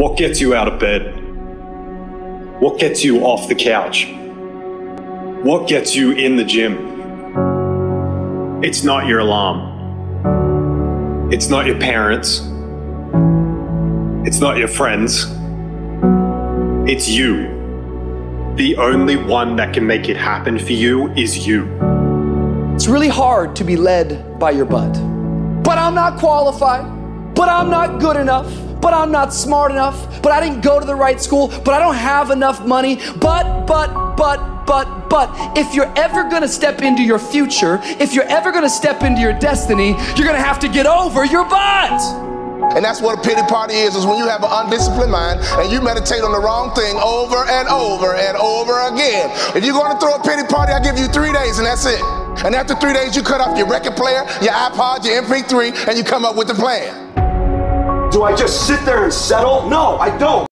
What gets you out of bed? What gets you off the couch? What gets you in the gym? It's not your alarm. It's not your parents. It's not your friends. It's you. The only one that can make it happen for you is you. It's really hard to be led by your butt. But I'm not qualified. But I'm not good enough. But I'm not smart enough. But I didn't go to the right school. But I don't have enough money. But, but, but, but, but. If you're ever gonna step into your future, if you're ever gonna step into your destiny, you're gonna have to get over your butt. And that's what a pity party is, is when you have an undisciplined mind and you meditate on the wrong thing over and over and over again. If you're going to throw a pity party, I give you three days and that's it. And after three days, you cut off your record player, your iPod, your MP3, and you come up with a plan. Do I just sit there and settle? No, I don't.